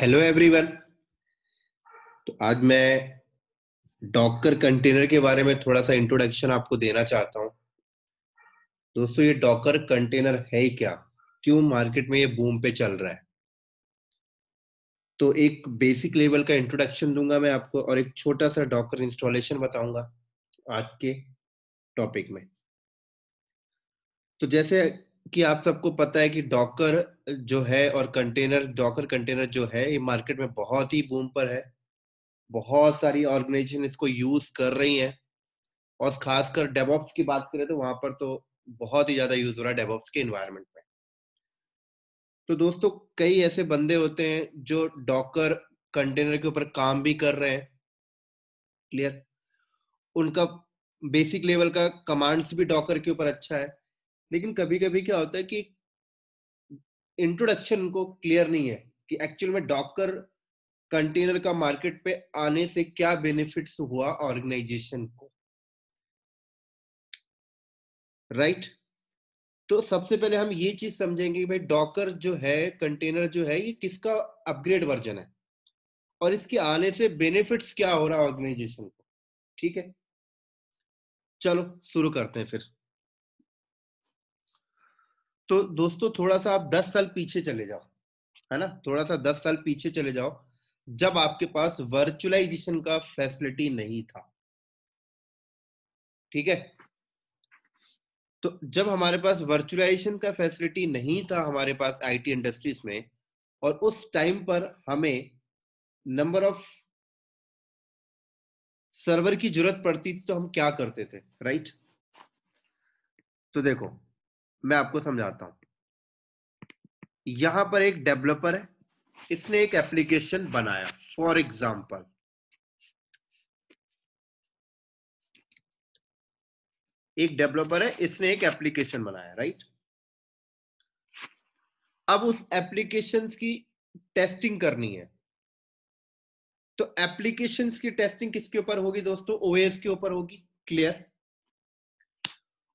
Hello everyone तो आज मैं डॉकर कंटेनर के बारे में थोड़ा सा इंट्रोडक्शन आपको देना चाहता हूँ। दोस्तों, ये डॉकर कंटेनर है क्या? क्यों मार्केट में ये बूम पे चल रहा है? तो एक बेसिक लेवल का इंट्रोडक्शन दूँगा मैं आपको और एक छोटा सा डॉकर इंस्टॉलेशन बताऊँगा आज के टॉपिक में। तो जैसे कि आप सबको पता है कि डॉकर जो है और कंटेनर, डॉकर कंटेनर जो है, ये मार्केट में बहुत ही बूम पर है। बहुत सारी ऑर्गेनाइजेशन इसको यूज़ कर रही हैं। और खासकर डेवॉप्स की बात करें तो वहाँ पर तो बहुत ही ज़्यादा यूज़ हो रहा है डेवॉप्स के इन्वायरमेंट में। तो दोस्तों, कई ऐसे बंदे होते हैं जो डॉकर कंटेनर के ऊपर काम भी कर रहे हैं। क्लियर? उनका बेसिक लेवल का कमांड्स भी डॉकर के ऊपर अच्छा है। लेकिन कभी कभी क्या होता है कि इंट्रोडक्शन उनको क्लियर नहीं है कि एक्चुअल में डॉकर कंटेनर का मार्केट पे आने से क्या बेनिफिट्स हुआ ऑर्गेनाइजेशन को। Right right? तो सबसे पहले हम ये चीज़ समझेंगे कि भाई डॉकर जो है कंटेनर जो है, ये किसका अपग्रेड वर्जन है? और इसके आने से बेनिफिट्स क्या हो रहा है ऑर्गेनाइजेशन को? ठीक है? चलो, शुरू करते हैं फिर। तो दोस्तों थोड़ा सा आप दस साल पीछे चले जाओ, है ना? थोड़ा सा दस साल पीछे चले जाओ, जब आपके पास वर्चुअलाइजेशन का फैसिलिटी नहीं था। ठीक है? तो जब हमारे पास वर्चुअलाइजेशन का फैसिलिटी नहीं था हमारे पास आईटी इंडस्ट्रीज़ में, और उस टाइम पर हमें नंबर ऑफ़ सर्वर की ज़रूरत पड़ती थी तो हम क्या करते थे राइट तो देखो मैं आपको समझाता हूँ। यहाँ पर एक डेवलपर है। इसने एक एप्लीकेशन बनाया, फॉर एग्ज़ाम्पल। एक डेवलपर है, इसने एक एप्लीकेशन बनाया, राइट? अब उस एप्लीकेशन की टेस्टिंग करनी है। तो एप्लीकेशन की टेस्टिंग किसके ऊपर होगी दोस्तों? ओएस के ऊपर होगी, क्लियर?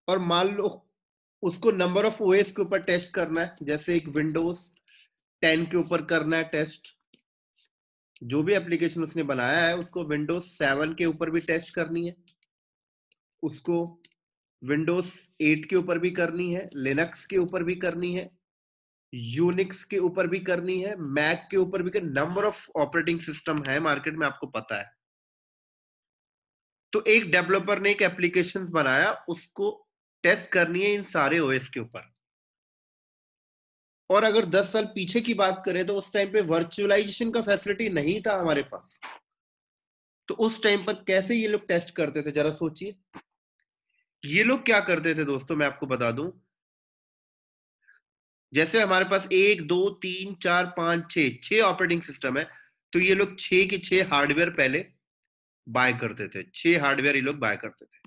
और मान लो उसको नंबर ऑफ़ ओएस के ऊपर टेस्ट करना है, जैसे एक विंडोज़ 10 के ऊपर करना है टेस्ट जो भी एप्लीकेशन उसने बनाया है, उसको विंडोज़ 7 के ऊपर भी टेस्ट करनी है। उसको विंडोज़ 8 के ऊपर भी करनी है लिनक्स के ऊपर भी करनी है यूनिक्स के ऊपर भी करनी है मैक के ऊपर भी नंबर ऑफ़ ऑपरेटिंग सिस्टम है मार्केट में, आपको पता है। तो एक डेवलपर ने एक एप्लीकेशन बनाया, उसको टेस्ट करनी है इन सारे ओएस के ऊपर। और अगर 10 साल पीछे की बात करें तो उस टाइम पे वर्चुअलाइजेशन का फैसिलिटी नहीं था हमारे पास। तो उस टाइम पर कैसे ये लोग टेस्ट करते थे, जरा सोचिए। ये लोग क्या करते थे दोस्तों, मैं आपको बता दूँ। जैसे हमारे पास एक, दो, तीन, चार, पाँच छ छह ऑपरेटिंग सिस्टम है तो ये लोग छह के छह हार्डवेयर पहले बाय करते थे। छह हार्डवेयर ये लोग बाय करते थे।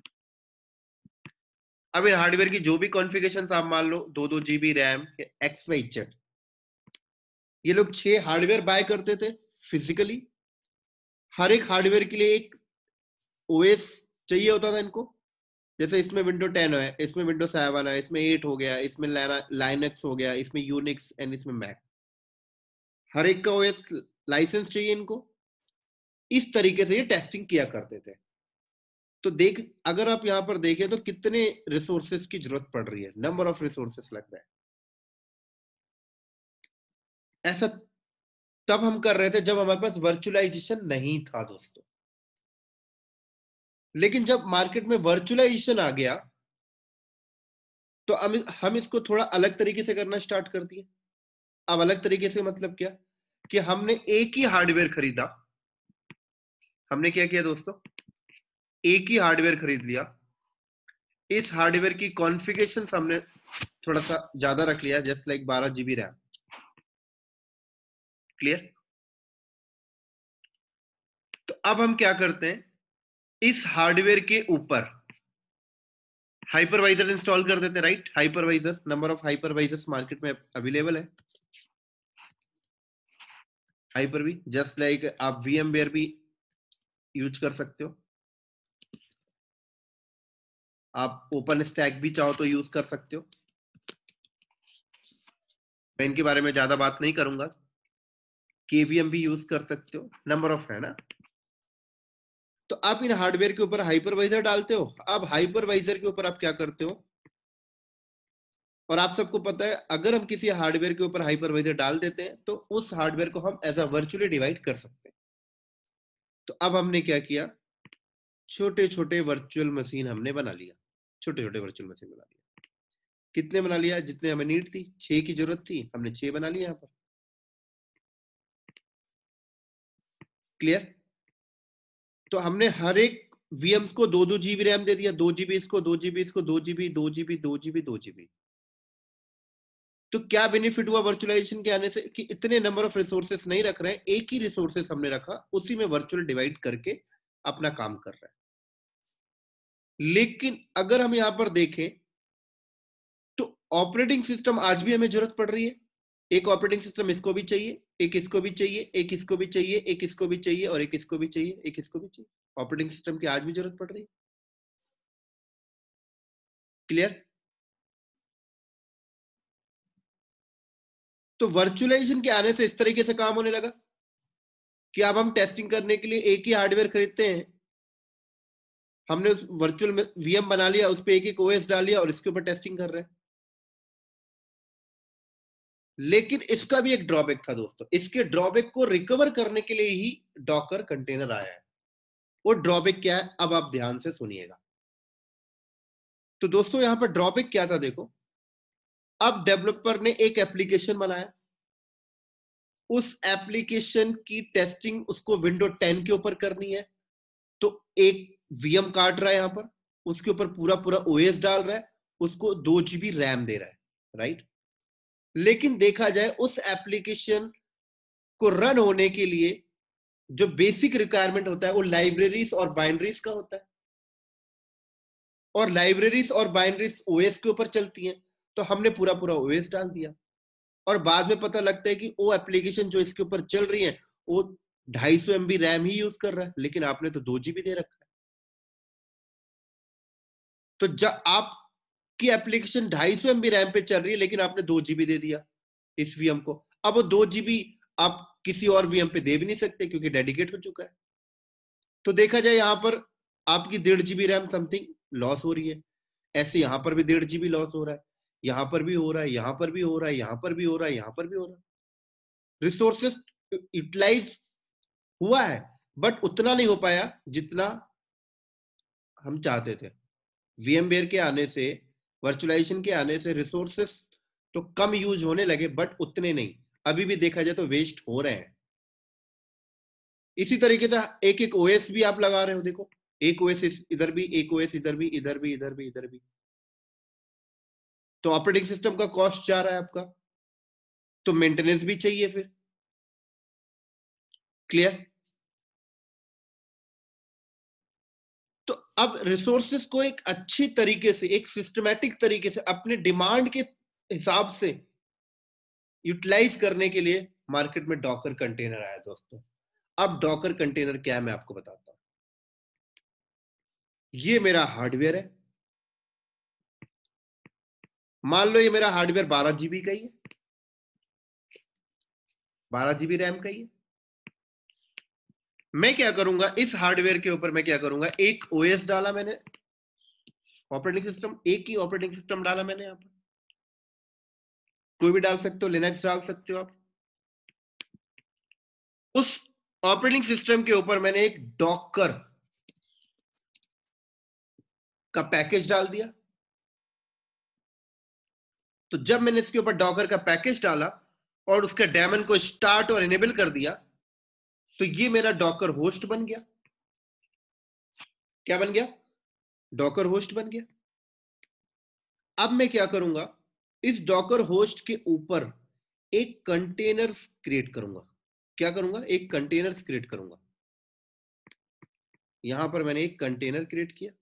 इन हार्डवेयर की जो भी कॉन्फ़िगरेशन आप मान लो, दो दो जीबी रैम एक्स वाई ये लोग छह हार्डवेयर बाय करते थे फिजिकली। हर एक हार्डवेयर के लिए एक ओएस चाहिए होता था इनको। जैसे इसमें विंडो टेन है, इसमें विंडो सेवन है, इसमें एट हो गया, इसमें लाइनक्स हो गया, इसमें यूनिक्स एंड इसमें मैक हर एक का ओएस लाइसेंस चाहिए इनको। इस तरीके से ये टेस्टिंग किया करते थे। तो देख, अगर आप यहाँ पर देखें तो कितने रिसोर्सेस की ज़रूरत पड़ रही है नंबर ऑफ़ रिसोर्सेस लग रहा है। ऐसा तब हम कर रहे थे जब हमारे पास वर्चुअलाइजेशन नहीं था दोस्तों। लेकिन जब मार्केट में वर्चुअलाइजेशन आ गया तो हम हम इसको थोड़ा अलग तरीके से करना स्टार्ट कर दिए। अब अलग तरीके से मतलब क्या? कि हमने एक ही हार्डवेयर खरीदा। हमने क्या किया दोस्तों? एक ही हार्डवेयर खरीद लिया। इस हार्डवेयर की कॉन्फ़िगरेशन हमने थोड़ा सा ज़्यादा रख लिया, जस्ट लाइक बारह जीबी रैम। क्लियर? तो अब हम क्या करते हैं? इस हार्डवेयर के ऊपर हाइपरवाइजर इंस्टॉल कर देते हैं right hypervisor number of hypervisors market में अवेलेबल है। हाइपर भी जस्ट लाइक आप वीएमवेयर भी यूज़ कर सकते हो। आप ओपन स्टैक भी चाहो तो यूज़ कर सकते हो। मैं इनके बारे में ज़्यादा बात नहीं करूँगा। केवीएम भी यूज़ कर सकते हो, नंबर ऑफ़ है ना। तो आप इन हार्डवेयर के ऊपर हाइपरवाइजर डालते हो। अब हाइपरवाइजर के ऊपर आप क्या करते हो? और आप सबको पता है, अगर हम किसी हार्डवेयर के ऊपर हाइपरवाइजर डाल देते हैं तो उस हार्डवेयर को हम एज अ वर्चुअली डिवाइड कर सकते हैं। तो अब हमने क्या किया? छोटे छोटे वर्चुअल मशीन हमने बना लिया। छोटे छोटे वर्चुअल मशीन बना लिया। कितने बना लिया? जितने हमें नीड थी। छह की ज़रूरत थी। हमने छह बना लिया यहाँ पर। क्लियर तो हमने हर एक वीएम्स को दो दो जीबी रैम दे दिया। दो जीबी इसको, दो जीबी इसको, दो जीबी दो जीबी दो जीबी दो जीबी तो क्या बेनिफिट हुआ वर्चुअलाइजेशन के आने से? कि इतने नंबर ऑफ़ रिसोर्सेस नहीं रख रहे हैं। एक ही रिसोर्सेस हमने रखा। उसी में वर्चुअल डिवाइड करके अपना काम कर रहा है। लेकिन अगर हम यहाँ पर देखें तो ऑपरेटिंग सिस्टम आज भी हमें ज़रूरत पड़ रही है। एक ऑपरेटिंग सिस्टम इसको भी चाहिए, एक इसको भी चाहिए, एक इसको भी चाहिए, एक इसको भी चाहिए और एक इसको भी चाहिए, एक इसको भी चाहिए। ऑपरेटिंग सिस्टम की आज भी ज़रूरत पड़ रही है। क्लियर? तो वर्चुअलाइजेशन के आने से इस तरीके से काम होने लगा कि अब हम टेस्टिंग करने के लिए एक ही हार्डवेयर खरीदते हैं। हमने उस वर्चुअल वीएम बना लिया, उस पर एक एक ओएस डाल लिया और इसके ऊपर टेस्टिंग कर रहे हैं। लेकिन इसका भी एक ड्रॉबैक था दोस्तों। इसके ड्रॉबैक को रिकवर करने के लिए ही डॉकर कंटेनर आया है। वो ड्रॉबैक क्या है? अब आप ध्यान से सुनिएगा। तो दोस्तों, यहाँ पर ड्रॉबैक क्या था देखो। अब डेवलपर ने एक एप्लीकेशन बनाया। उस एप्लीकेशन की टेस्टिंग उसको विंडो 10 के ऊपर करनी है। तो एक वीएम काट रहा है यहाँ पर, उसके ऊपर पूरा पूरा ओएस डाल रहा है, उसको दो जीबी रैम दे रहा है राइट लेकिन देखा जाए, उस एप्लीकेशन को रन होने के लिए जो बेसिक रिक्वायरमेंट होता है, वो लाइब्रेरीज और बाइंड्रीज का होता है। और लाइब्रेरीज और बाइंड्रीज ओएस के ऊपर चलती हैं तो हमने पूरा पूरा ओएस डाल दिया। और बाद में पता लगता है कि वो एप्लीकेशन जो इसके ऊपर चल रही है, वो ढाई सौ एमबी रैम ही यूज़ कर रहा है, लेकिन आपने तो दो जीबी दे रखा है। तो जब आपकी एप्लीकेशन ढाई सौ एमबी रैम पे चल रही है, लेकिन आपने दो जीबी दे दिया इस वीएम को, अब वो दो जीबी आप किसी और वीएम पे दे भी नहीं सकते क्योंकि डेडिकेट हो चुका है। तो देखा जाए यहाँ पर आपकी डेढ़ जीबी रैम समथिंग लॉस हो रही है। ऐसे यहाँ पर भी डेढ़ जीबी लॉस हो रहा है, यहाँ पर भी हो रहा है, यहाँ पर भी हो रहा है, यहाँ पर भी हो रहा है, यहाँ पर भी हो रहा है। रिसोर्सेस यूटिलाइज हुआ है बट उतना नहीं हो पाया जितना हम चाहते थे। वीएमवेयर के आने से वर्चुअलाइजेशन के आने से रिसोर्सेस तो कम यूज़ होने लगे बट उतने नहीं। अभी भी देखा जाए तो वेस्ट हो रहे हैं। इसी तरीके से एक एक ओएस भी आप लगा रहे हो, देखो। एक ओएस इधर भी, एक ओएस इधर भी इधर भी इधर भी इधर भी। तो ऑपरेटिंग सिस्टम का कॉस्ट जा रहा है आपका। तो मेंटेनेंस भी चाहिए फिर। क्लियर अब रिसोर्सेस को एक अच्छी तरीके से, एक सिस्टमेटिक तरीके से, अपने डिमांड के हिसाब से यूटिलाइज करने के लिए मार्केट में डॉकर कंटेनर आया दोस्तों। अब डॉकर कंटेनर क्या है मैं आपको बताता हूँ। ये मेरा हार्डवेयर है। मान लो ये मेरा हार्डवेयर बारह जीबी का ही है। बारह जीबी रैम का ही है। मैं क्या करूँगा? इस हार्डवेयर के ऊपर मैं क्या करूँगा? एक ओएस डाला मैंने। ऑपरेटिंग सिस्टम एक ही ऑपरेटिंग सिस्टम डाला मैंने यहाँ पर। कोई भी डाल सकते हो लिनक्स डाल सकते हो आप। उस ऑपरेटिंग सिस्टम के ऊपर मैंने एक डॉकर का पैकेज डाल दिया। तो जब मैंने इसके ऊपर डॉकर का पैकेज डाला और उसके डेमन को स्टार्ट और इनेबल कर दिया तो ये मेरा डॉकर होस्ट बन गया। क्या बन गया? डॉकर होस्ट बन गया। अब मैं क्या करूँगा? इस डॉकर होस्ट के ऊपर एक कंटेनर क्रिएट करूँगा। क्या करूँगा? एक कंटेनर क्रिएट करूँगा। यहाँ पर मैंने एक कंटेनर क्रिएट किया।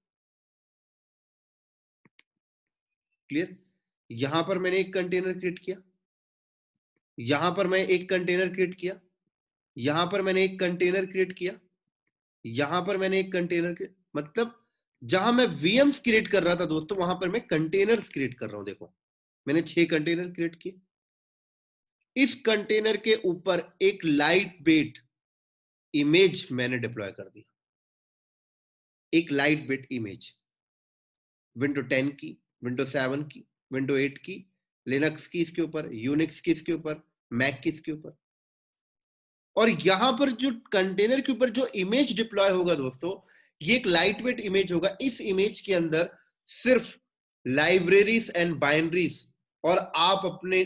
क्लियर? यहाँ पर मैंने एक कंटेनर क्रिएट किया। यहाँ पर मैं एक कंटेनर क्रिएट किया। यहाँ पर मैंने एक कंटेनर क्रिएट किया। यहाँ पर मैंने एक कंटेनर मतलब जहाँ मैं वीएम्स क्रिएट कर रहा था दोस्तों, वहाँ पर मैं कंटेनर्स क्रिएट कर रहा हूँ, देखो। मैंने छह कंटेनर क्रिएट किए। इस कंटेनर के ऊपर एक लाइट वेट इमेज मैंने डिप्लॉय कर दिया। एक लाइट वेट इमेज विंडो 10 की विंडो 7 की विंडो 8 की लिनक्स की इसके ऊपर यूनिक्स की इसके ऊपर मैक की इसके ऊपर। और यहाँ पर जो कंटेनर के ऊपर जो इमेज डिप्लॉय होगा दोस्तों, ये एक लाइट वेट इमेज होगा। इस इमेज के अंदर सिर्फ़ लाइब्रेरीज एंड बाइनरीज और आप अपने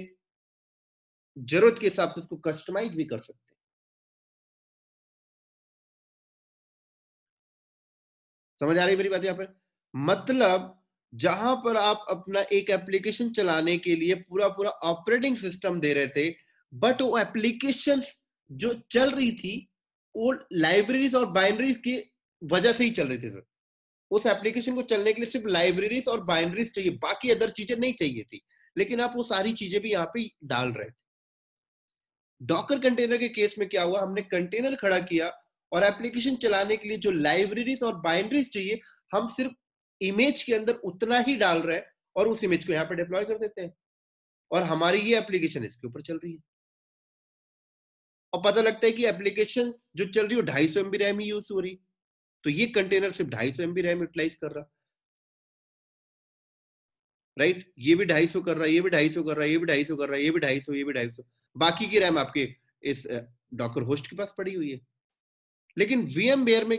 ज़रूरत के हिसाब से उसको कस्टमाइज भी कर सकते हैं। समझ आ रही मेरी बात यहाँ पर? मतलब जहाँ पर आप अपना एक एप्लीकेशन चलाने के लिए पूरा पूरा ऑपरेटिंग सिस्टम दे रहे थे बट वो एप्लीकेशन जो चल रही थी, वो लाइब्रेरीज और बाइनरीज की वजह से ही चल रही थी सर उस एप्लीकेशन को चलने के लिए सिर्फ़ लाइब्रेरीज और बाइनरीज चाहिए, बाकी अदर चीज़ें नहीं चाहिए थी। लेकिन आप वो सारी चीज़ें भी यहाँ पे डाल रहे थे। डॉकर कंटेनर के केस में क्या हुआ? हमने कंटेनर खड़ा किया और एप्लीकेशन चलाने के लिए जो लाइब्रेरीज और बाइनरीज चाहिए, हम सिर्फ़ इमेज के अंदर उतना ही डाल रहे हैं और उस इमेज को यहाँ पे डिप्लॉय कर देते हैं। और हमारी ये एप्लीकेशन इसके ऊपर चल रही है। और पता लगता है कि एप्लीकेशन जो चल रही है ढाई सौ एमबी रैम ही यूज़ हो रही। तो ये कंटेनर सिर्फ़ ढाई सौ एमबी रैम यूटिलाइज कर रहा। Right right? ये भी ढाई सौ कर रहा है ये भी ढाई सौ कर रहा है ये भी ढाई सौ कर रहा है ये भी ढाई सौ, ये भी ढाई सौ। बाकी की रैम आपके इस डॉकर होस्ट के पास पड़ी हुई है। लेकिन वीएम बेयर में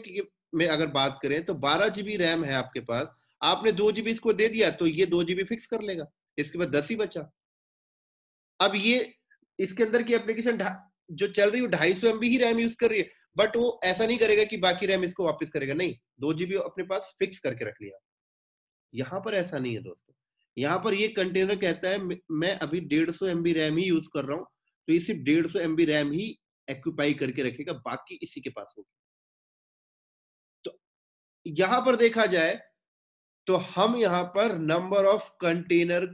में अगर बात करें तो बारह जीबी रैम है आपके पास। आपने दो जीबी इसको दे दिया तो ये दो जीबी फिक्स कर लेगा। इसके बाद दस ही बचा। अब ये, इसके अंदर की एप्लीकेशन जो चल रही है ढाई सौ एमबी ही रैम यूज़ कर रही है बट वो ऐसा नहीं करेगा कि बाकी रैम इसको वापस करेगा। नहीं, दो जीबी अपने पास फिक्स करके रख लिया। यहाँ पर ऐसा नहीं है दोस्तों। यहाँ पर ये कंटेनर कहता है, मैं अभी डेढ़ सौ एमबी रैम ही यूज़ कर रहा हूँ तो ये सिर्फ़ डेढ़ सौ एमबी रैम ही एक्यूपाई करके रखेगा, बाकी इसी के पास होगी। तो यहाँ पर देखा जाए तो हम यहाँ पर नंबर ऑफ़ कंटेनर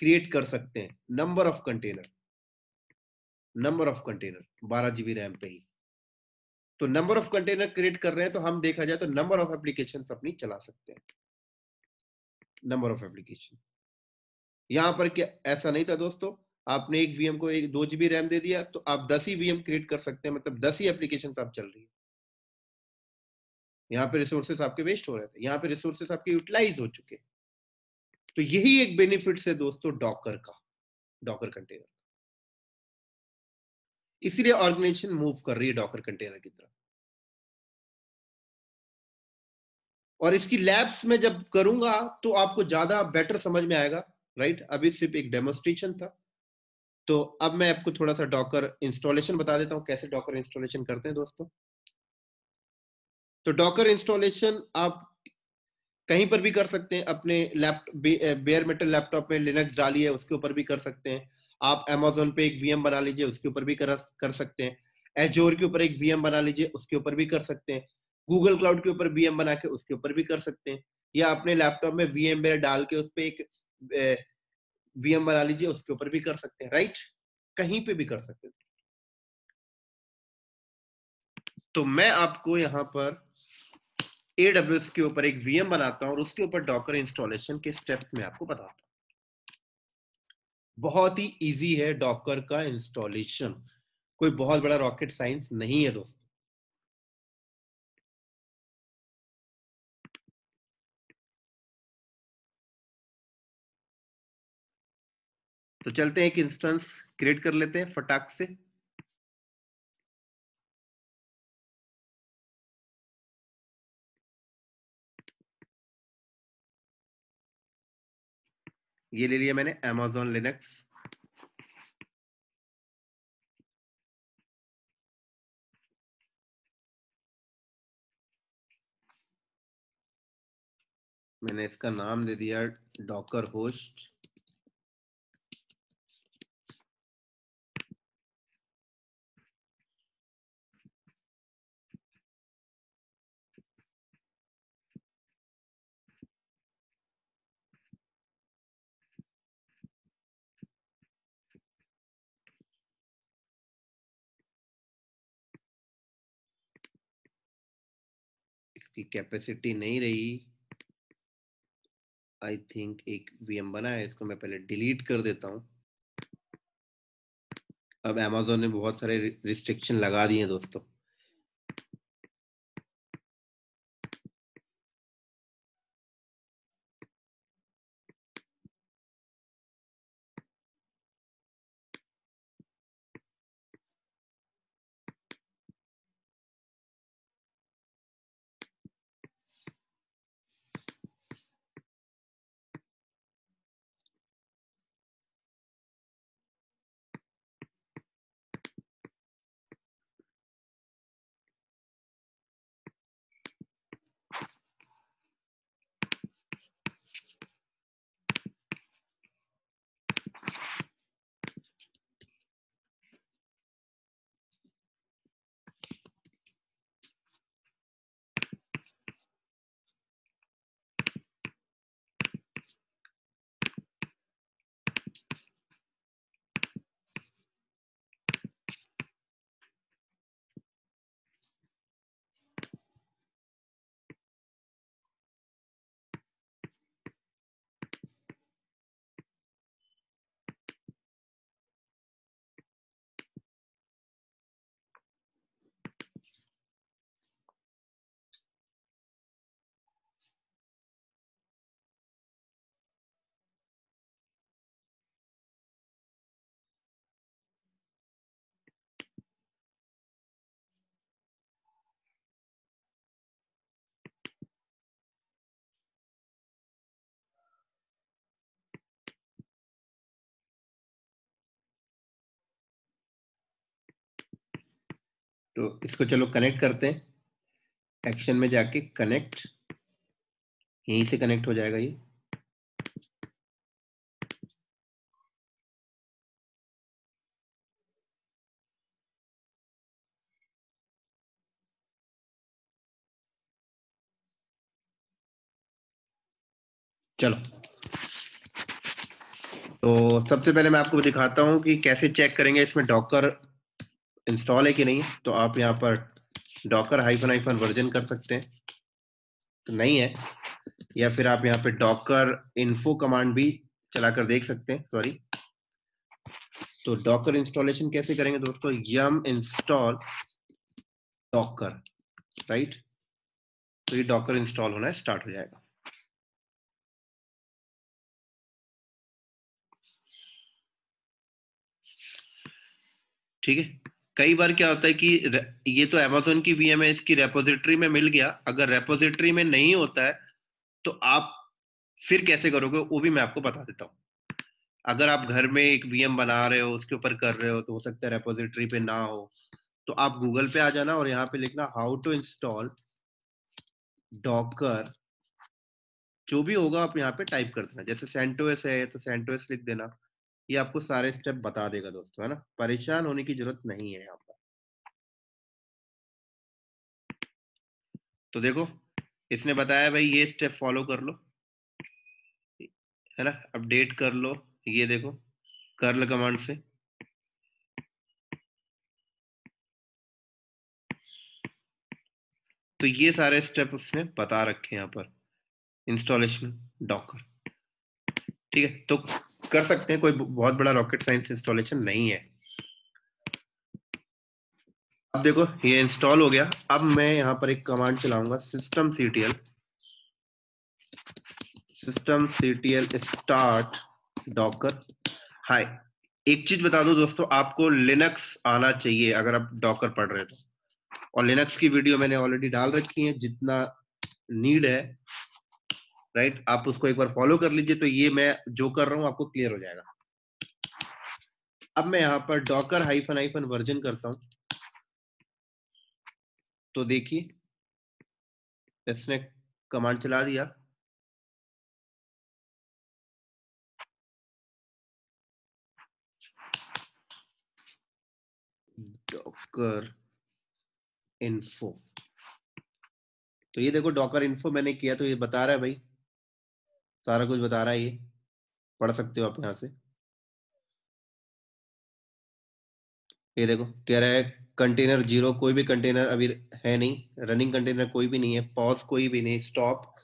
क्रिएट कर सकते हैं। Number of container number of container बारह जीबी रैम पे ही। तो नंबर ऑफ़ कंटेनर क्रिएट कर रहे हैं तो हम देखा जाए तो नंबर ऑफ़ एप्लीकेशन अपनी चला सकते हैं। नंबर ऑफ़ एप्लीकेशन यहाँ पर क्या, ऐसा नहीं था दोस्तों, आपने एक वीएम को एक, दो जीबी रैम दे दिया तो आप दस ही वीएम क्रिएट कर सकते हैं मतलब दस ही एप्लीकेशन आप चल रही है। यहाँ पे रिसोर्सेस आपके वेस्ट हो रहे थे, यहाँ पे रिसोर्सेस आपके यूटिलाइज हो चुके तो यही एक बेनिफिट है दोस्तों डॉकर का डॉकर कंटेनर इसीलिए ऑर्गेनाइजेशन मूव कर रही है डॉकर कंटेनर की तरफ़। और इसकी लैब्स में जब करूँगा तो आपको ज़्यादा बेटर समझ में आएगा, राइट? अभी सिर्फ़ एक डेमोस्ट्रेशन था। तो अब मैं आपको थोड़ा सा डॉकर इंस्टॉलेशन बता देता हूँ, कैसे डॉकर इंस्टॉलेशन करते हैं दोस्तों। तो डॉकर इंस्टॉलेशन आप कहीं पर भी कर सकते हैं, अपने लैपटॉप बेयर मेटल लैपटॉप में लिनक्स डालिए, उसके ऊपर भी कर सकते हैं। आप अमेजोन पे एक वीएम बना लीजिए, उसके ऊपर भी कर कर सकते हैं। एजोर के ऊपर एक वीएम बना लीजिए, उसके ऊपर भी कर सकते हैं। गूगल क्लाउड के ऊपर वीएम बना के उसके ऊपर भी कर सकते हैं। या अपने लैपटॉप में वीएम डाल के उस पर एक वीएम बना लीजिए, उसके ऊपर भी कर सकते हैं राइट कहीं पे भी कर सकते हैं। तो मैं आपको यहाँ पर एडब्ल्यूएस के ऊपर एक वीएम बनाता हूँ और उसके ऊपर डॉकर इंस्टॉलेशन के स्टेप्स में आपको बताता हूँ। बहुत ही इजी है डॉकर का इंस्टॉलेशन कोई बहुत बड़ा रॉकेट साइंस नहीं है दोस्तों। तो चलते हैं एक इंस्टेंस क्रिएट कर लेते हैं फटाक से। ये ले लिया मैंने Amazon लिनक्स मैंने इसका नाम दे दिया डॉकर होस्ट इसकी कैपेसिटी नहीं रही। आई थिंक एक वीएम बना है, इसको मैं पहले डिलीट कर देता हूँ। अब अमेजोन ने बहुत सारे रिस्ट्रिक्शन लगा दिए दोस्तों। तो इसको चलो कनेक्ट करते हैं। एक्शन में जाके कनेक्ट यहीं से कनेक्ट हो जाएगा ये। चलो। तो सबसे पहले मैं आपको दिखाता हूँ कि कैसे चेक करेंगे इसमें डॉकर इंस्टॉल है कि नहीं तो आप यहाँ पर डॉकर हाइफन हाइफन वर्जन कर सकते हैं। तो नहीं है। या फिर आप यहाँ पे डॉकर इन्फो कमांड भी चलाकर देख सकते हैं सॉरी तो डॉकर इंस्टॉलेशन कैसे करेंगे दोस्तों? यम इंस्टॉल डॉकर राइट तो ये डॉकर इंस्टॉल होना स्टार्ट हो जाएगा। ठीक है? कई बार क्या होता है कि ये तो अमेजोन की वीएम है इसकी रेपोजिटरी में मिल गया। अगर रेपोजिटरी में नहीं होता है तो आप फिर कैसे करोगे, वो भी मैं आपको बता देता हूँ। अगर आप घर में एक वीएम बना रहे हो, उसके ऊपर कर रहे हो तो हो सकता है रेपोजिटरी पे ना हो तो आप गूगल पे आ जाना और यहाँ पे लिखना हाउ टू इंस्टॉल डॉकर जो भी होगा आप यहाँ पे टाइप कर देना, जैसे सेंटोएस है तो सेंटोएस लिख देना। ये आपको सारे स्टेप बता देगा दोस्तों, है ना? परेशान होने की ज़रूरत नहीं है यहाँ पर। तो देखो, इसने बताया भाई ये स्टेप फॉलो कर लो, है ना? अपडेट कर लो, ये देखो, कर्ल कमांड से। तो ये सारे स्टेप उसने बता रखे यहाँ पर, इंस्टॉलेशन, डॉकर। ठीक है तो कर सकते हैं, कोई बहुत बड़ा रॉकेट साइंस इंस्टॉलेशन नहीं है। अब देखो, ये इंस्टॉल हो गया। अब मैं यहाँ पर एक कमांड चलाऊँगा system CTL system CTL start Docker hi एक चीज़ बता दो दोस्तों, आपको लिनक्स आना चाहिए अगर आप डॉकर पढ़ रहे हो। और लिनक्स की वीडियो मैंने ऑलरेडी डाल रखी है, जितना नीड है राइट? आप उसको एक बार फॉलो कर लीजिए तो ये मैं जो कर रहा हूँ, आपको क्लियर हो जाएगा। अब मैं यहाँ पर डॉकर हाइफन हाइफन वर्जन करता हूँ। तो देखिए इसने कमांड चला दिया। Docker info. तो ये देखो डॉकर इन्फो मैंने किया तो ये बता रहा है भाई। सारा कुछ बता रहा है ये, पढ़ सकते हो आप यहाँ से। ये देखो, कह रहा है कंटेनर ज़ीरो कोई भी कंटेनर अभी है नहीं रनिंग कंटेनर कोई भी नहीं है पॉज कोई भी नहीं स्टॉप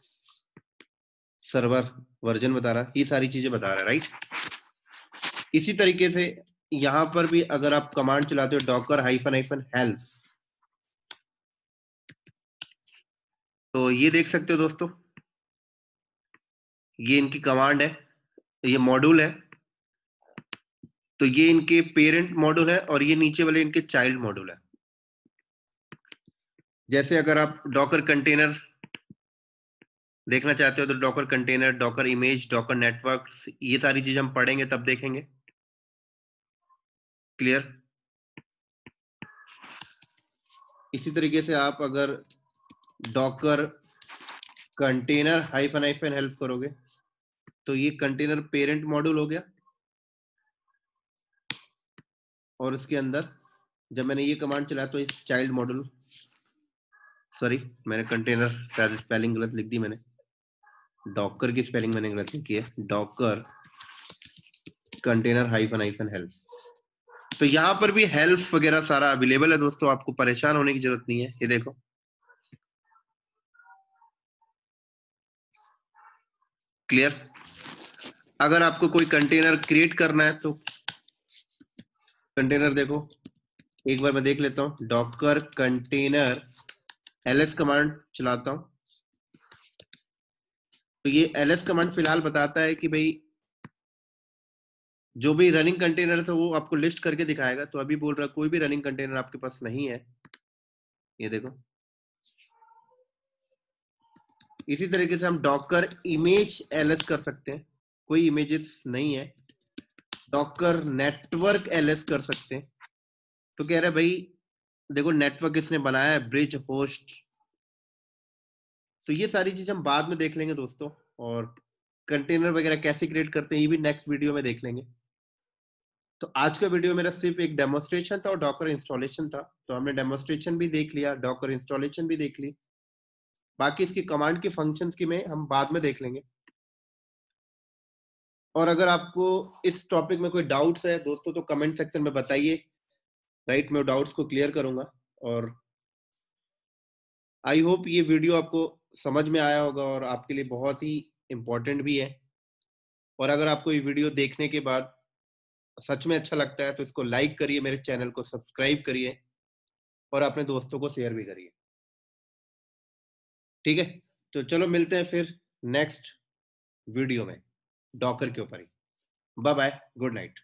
सर्वर वर्जन बता रहा, ये सारी चीज़ें बता रहा है राइट इसी तरीके से यहाँ पर भी अगर आप कमांड चलाते हो डॉकर हाइफन हाइफन हेल्थ तो ये देख सकते हो दोस्तों ये इनकी कमांड है, ये मॉड्यूल है तो ये इनके पेरेंट मॉड्यूल है और ये नीचे वाले इनके चाइल्ड मॉड्यूल है। जैसे अगर आप डॉकर कंटेनर देखना चाहते हो तो Docker container Docker image Docker network ये सारी चीज़ हम पढ़ेंगे, तब देखेंगे। क्लियर इसी तरीके से आप अगर Docker container hyphen hyphen help करोगे तो ये कंटेनर पेरेंट मॉड्यूल हो गया। और इसके अंदर, जब मैंने ये कमांड चलाया तो इस चाइल्ड मॉड्यूल सॉरी मैंने कंटेनर शायद स्पेलिंग गलत लिख दी मैंने। डॉकर की स्पेलिंग मैंने गलत लिखी है। Docker container hyphen hyphen help तो यहाँ पर भी हेल्प वगैरह सारा अवेलेबल है दोस्तों, आपको परेशान होने की ज़रूरत नहीं है। ये देखो। क्लियर अगर आपको कोई कंटेनर क्रिएट करना है तो कंटेनर देखो। एक बार मैं देख लेता हूँ। डॉकर कंटेनर एलएस कमांड चलाता हूँ। तो ये एलएस कमांड फ़िलहाल बताता है कि भाई जो भी रनिंग कंटेनर है, वो आपको लिस्ट करके दिखाएगा। तो अभी बोल रहा कोई भी रनिंग कंटेनर आपके पास नहीं है। ये देखो। इसी तरीके से हम डॉकर इमेज एलएस कर सकते हैं। कोई इमेजेस नहीं है। डॉकर नेटवर्क एलएस कर सकते हैं। तो कह रहे भाई, देखो नेटवर्क इसने बनाया है ब्रिज होस्ट तो ये सारी चीज़ हम बाद में देख लेंगे दोस्तों, और कंटेनर वगैरह कैसे क्रिएट करते हैं, ये भी नेक्स्ट वीडियो में देख लेंगे। तो आज का वीडियो मेरा सिर्फ़ एक डेमोस्ट्रेशन था और डॉकर इंस्टॉलेशन था। तो हमने डेमोस्ट्रेशन भी देख लिया डॉकर इंस्टॉलेशन भी देख ली। बाकी इसकी कमांड की फ़ंक्शंस की में हम बाद में देख लेंगे। और अगर आपको इस टॉपिक में कोई डाउट्स है, दोस्तों तो कमेंट सेक्शन में बताइए। राइट मैं डाउट्स को क्लियर करूँगा और आई होप ये वीडियो आपको समझ में आया होगा और आपके लिए बहुत ही इम्पोर्टेंट भी है। और अगर आपको ये वीडियो देखने के बाद सच में अच्छा लगता है तो इसको लाइक करिए, मेरे चैनल को सब्सक्राइब करिए और अपने दोस्तों को शेयर भी करिए। ठीक है? तो चलो मिलते हैं फिर नेक्स्ट वीडियो में। डॉकर के ऊपर ही। Bye bye good night